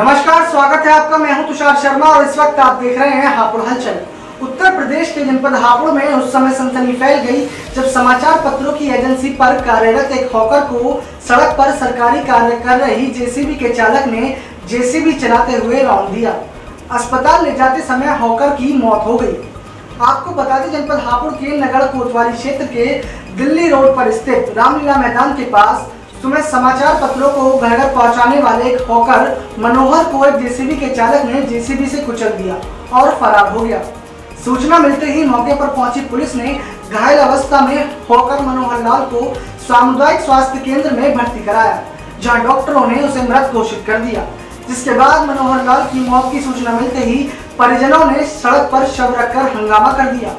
नमस्कार, स्वागत है आपका। मैं हूँ तुषार शर्मा और इस वक्त आप देख रहे हैं हापुड़ हलचल। उत्तर प्रदेश के जनपद हापुड़ में उस समय सनसनी फैल गई जब समाचार पत्रों की एजेंसी पर कार्यरत एक हॉकर को सड़क पर सरकारी कार्य कर रही जेसीबी के चालक ने जेसीबी चलाते हुए रौंद दिया। अस्पताल ले जाते समय हॉकर की मौत हो गई। आपको बता दें, जनपद हापुड़ के नगर कोतवाली क्षेत्र के दिल्ली रोड पर स्थित रामलीला मैदान के पास सुबह समाचार पत्रों को घर घर पहुँचाने वाले एक हॉकर मनोहर को एक जेसीबी के चालक ने जेसीबी से कुचल दिया और फरार हो गया। सूचना मिलते ही मौके पर पहुँची पुलिस ने घायल अवस्था में हॉकर मनोहर लाल को सामुदायिक स्वास्थ्य केंद्र में भर्ती कराया, जहाँ डॉक्टरों ने उसे मृत घोषित कर दिया। जिसके बाद मनोहर लाल की मौत की सूचना मिलते ही परिजनों ने सड़क पर शव रखकर हंगामा कर दिया।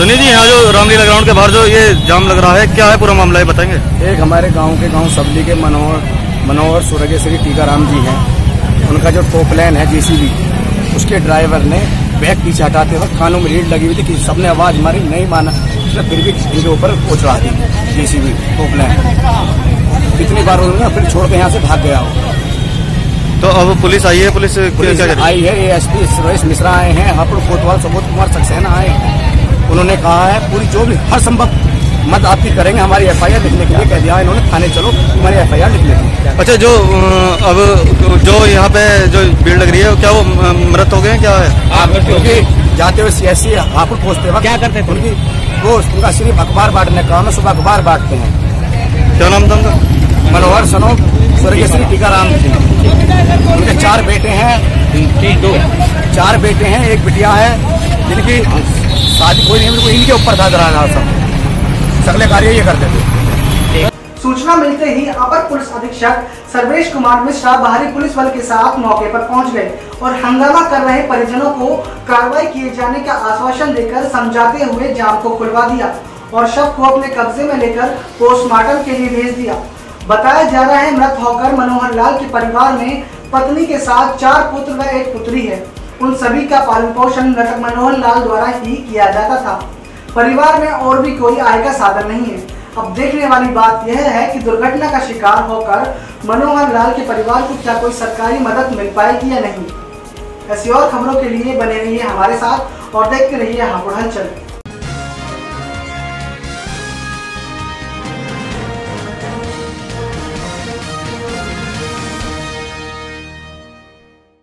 सुनी जी यहाँ जो रामलीला ग्राउंड के बाहर जो ये जाम लग रहा है क्या है पूरा मामला है बताएँगे? एक हमारे गाँव के गाँव सबली के मनोहर मनोहर सूर्य श्री टीकाराम जी हैं। उनका जो टोपलैन है जेसीबी उसके ड्राइवर ने बैग पीछे हटाते वक्त कानों में रीढ़ लगी हुई थी कि सबने आवाज़ मारी नहीं माना। उसने फिर भी इनके ऊपर उछला दी जेसीबी टोपलैन कितनी बार उन्होंने फिर छोड़ के यहाँ से भाग गया हो तो अब पुलिस आई है पुलिस है? आई है एएसपी सुरेश मिश्रा आए हैं हापुड़ कोतवाल सबोध कुमार सक्सेना आए हैं। उन्होंने कहा है पूरी जो भी हर संभव मत आपकी करेंगे हमारी एफ़ आई आर लिखने के लिए कह दिया है इन्होंने थाने चलो हमारी एफआईआर लिख लेंगे अच्छा जो अब जो यहाँ पे जो भीड़ लग रही है क्या वो मृत हो गए हैं क्या है? क्योंकि जाते हुए सीएससी हापुड़ पहुँचते वक्त क्या करते थे? उनकी वो उनका सिर्फ़ अखबार बांटने का काम सुबह अखबार बांटते हैं। क्या नाम था उनका? मनोहर सनो स्वर्गीय श्री टीकाराम जी। उनके चार बेटे हैं। दो। चार बेटे हैं एक बिटिया है जिनकी शादी कोई नहीं उनको इनके ऊपर था रहा सब। सगले कार्य ये करते थे। सूचना मिलते ही अपर पुलिस अधीक्षक सर्वेश कुमार मिश्रा बाहरी पुलिस बल के साथ मौके पर पहुँच गए और हंगामा कर रहे परिजनों को कार्रवाई किए जाने का आश्वासन देकर समझाते हुए जाम को खुलवा दिया और शव को अपने कब्जे में लेकर पोस्टमार्टम के लिए भेज दिया। बताया जा रहा है, मृत होकर मनोहर लाल के परिवार में पत्नी के साथ चार पुत्र व एक पुत्री है। उन सभी का पालन पोषण मृतक मनोहर लाल द्वारा ही किया जाता था। परिवार में और भी कोई आय का साधन नहीं है। अब देखने वाली बात यह है कि दुर्घटना का शिकार होकर मनोहर लाल के परिवार को क्या कोई सरकारी मदद मिल पाएगी या नहीं? ऐसी और खबरों के लिए बने रहिए हमारे साथ और देखते रहिए हापुड़ हलचल